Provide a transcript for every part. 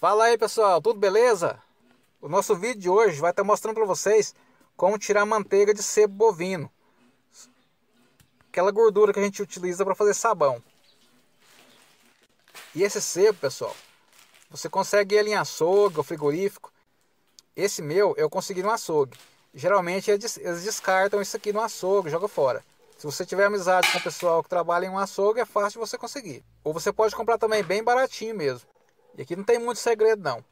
Fala aí pessoal, tudo beleza? O nosso vídeo de hoje vai estar mostrando para vocês como tirar manteiga de sebo bovino. Aquela gordura que a gente utiliza para fazer sabão. E esse sebo, pessoal, você consegue ele em açougue ou frigorífico. Esse meu eu consegui no açougue. Geralmente eles descartam isso aqui no açougue, joga fora. Se você tiver amizade com o pessoal que trabalha em um açougue, é fácil você conseguir. Ou você pode comprar também bem baratinho mesmo. E aqui não tem muito segredo não.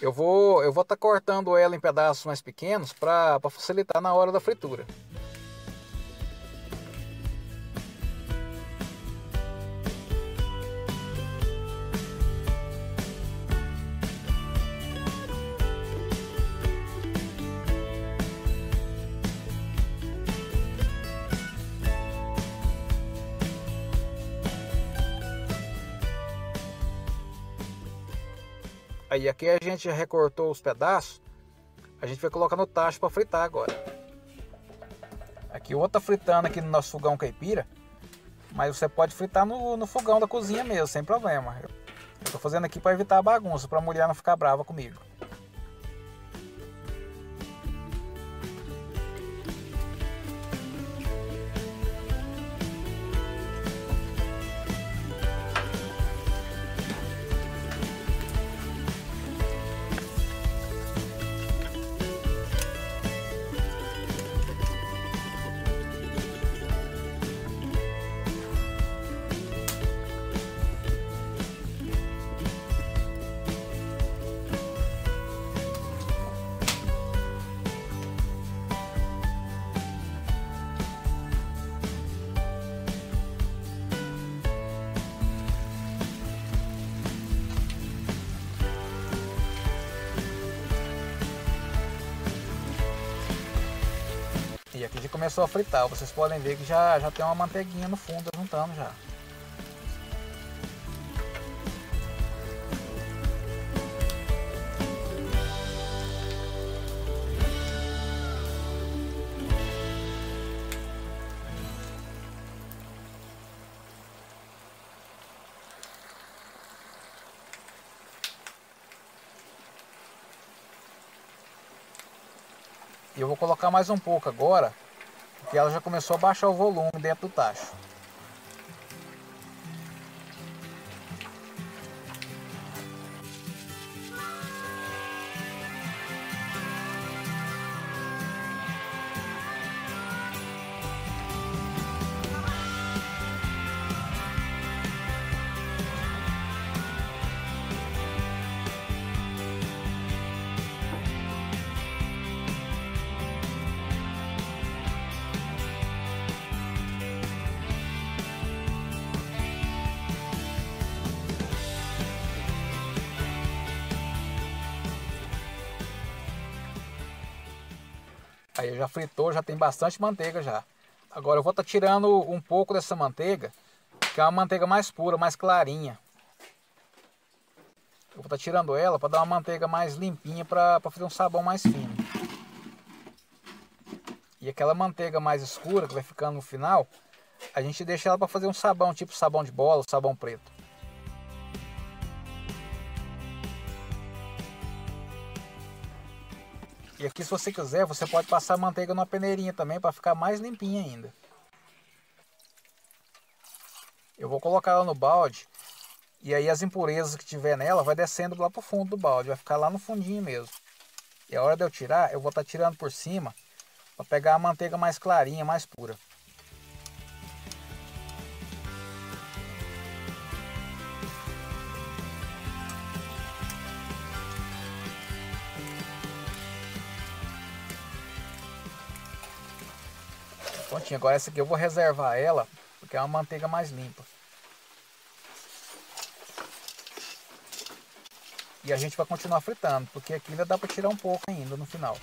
Eu vou eu vou estar tá cortando ela em pedaços mais pequenos para facilitar na hora da fritura. Aí aqui a gente recortou os pedaços. A gente vai colocar no tacho para fritar agora. Aqui o outro tá fritando aqui no nosso fogão caipira. Mas você pode fritar no, no fogão da cozinha mesmo, sem problema. Eu tô fazendo aqui para evitar a bagunça, para a mulher não ficar brava comigo. Aqui já começou a fritar. Vocês podem ver que já, já tem uma manteiguinha no fundo juntando já. E eu vou colocar mais um pouco agora, porque ela já começou a baixar o volume dentro do tacho. Aí já fritou, já tem bastante manteiga já. Agora eu vou estar tá tirando um pouco dessa manteiga, que é uma manteiga mais pura, mais clarinha. Eu vou estar tá tirando ela para dar uma manteiga mais limpinha para fazer um sabão mais fino. E aquela manteiga mais escura que vai ficando no final, a gente deixa ela para fazer um sabão, tipo sabão de bola, sabão preto. E aqui se você quiser, você pode passar manteiga numa peneirinha também para ficar mais limpinha ainda. Eu vou colocar ela no balde e aí as impurezas que tiver nela vai descendo lá para o fundo do balde, vai ficar lá no fundinho mesmo. E a hora de eu tirar, eu vou estar tá tirando por cima para pegar a manteiga mais clarinha, mais pura. Agora essa aqui eu vou reservar ela, porque é uma manteiga mais limpa. E a gente vai continuar fritando, porque aqui ainda dá para tirar um pouco ainda no final.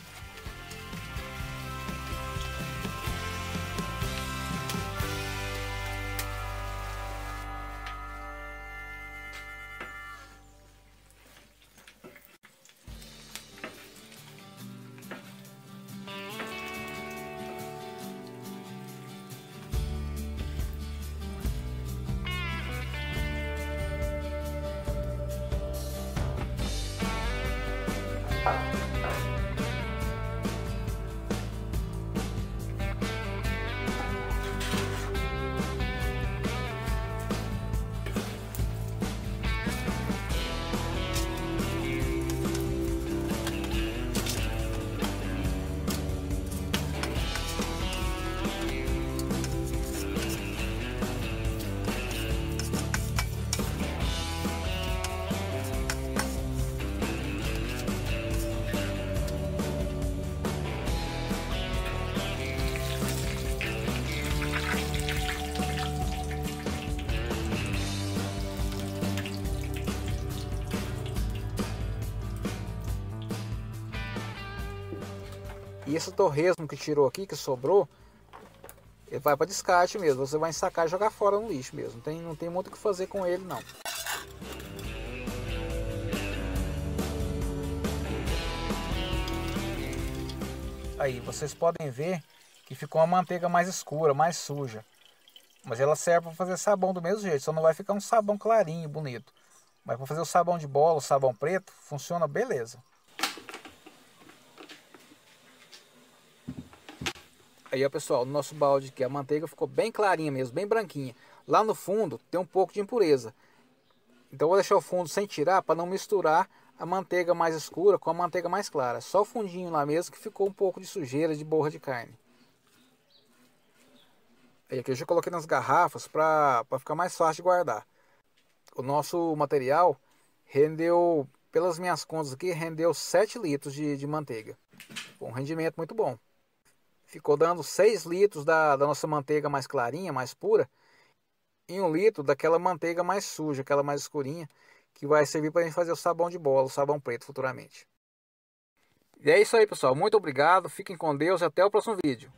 E esse torresmo que tirou aqui, que sobrou, ele vai para descarte mesmo. Você vai ensacar e jogar fora no lixo mesmo. Tem, não tem muito o que fazer com ele não. Aí, vocês podem ver que ficou uma manteiga mais escura, mais suja. Mas ela serve para fazer sabão do mesmo jeito, só não vai ficar um sabão clarinho, bonito. Mas para fazer o sabão de bola, o sabão preto, funciona beleza. Aí, ó, pessoal, no nosso balde aqui, a manteiga ficou bem clarinha mesmo, bem branquinha. Lá no fundo tem um pouco de impureza. Então vou deixar o fundo sem tirar para não misturar a manteiga mais escura com a manteiga mais clara. Só o fundinho lá mesmo que ficou um pouco de sujeira de borra de carne. Aí aqui eu já coloquei nas garrafas para ficar mais fácil de guardar. O nosso material rendeu, pelas minhas contas aqui, rendeu 7 litros de, de manteiga. Um rendimento muito bom ficou dando 6 litros da, da nossa manteiga mais clarinha, mais pura, e um litro daquela manteiga mais suja, aquela mais escurinha, que vai servir para a gente fazer o sabão de bola, o sabão preto futuramente. E é isso aí, pessoal. Muito obrigado, fiquem com Deus e até o próximo vídeo.